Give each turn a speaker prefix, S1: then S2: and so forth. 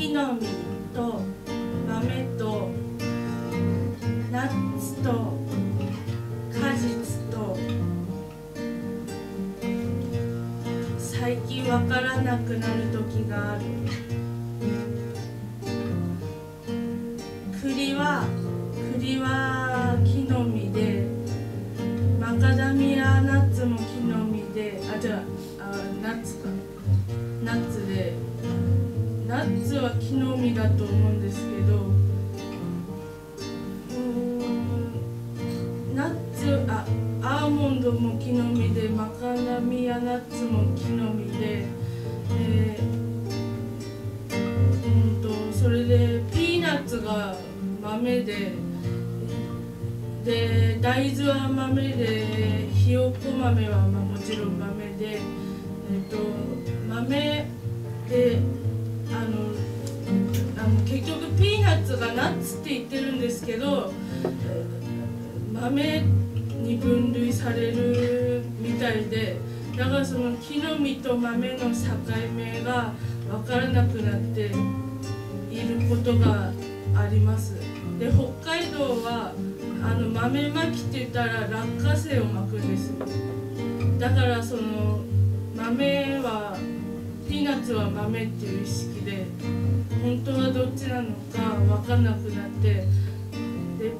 S1: 木の実と豆とナッツと果実と最近わからなくなる時がある栗は栗は木の実でマカダミアナッツも木の実であじゃあナッツかナッツで。ナッツは木の実だと思うんですけどうんナッツあアーモンドも木の実でマカダミアナッツも木の実でえーうんとそれでピーナッツが豆でで大豆は豆でひよこ豆はまあもちろん豆でえっ、と豆であのあの結局ピーナッツがナッツって言ってるんですけどえ豆に分類されるみたいでだからその木の実と豆の境目が分からなくなっていることがあります。で北海道はあの豆まきって言ったら落花生をまくんです。だからその豆はピーナッツは豆っていう意識で本当はどっちなのか分かんなくなってで